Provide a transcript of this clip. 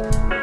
love.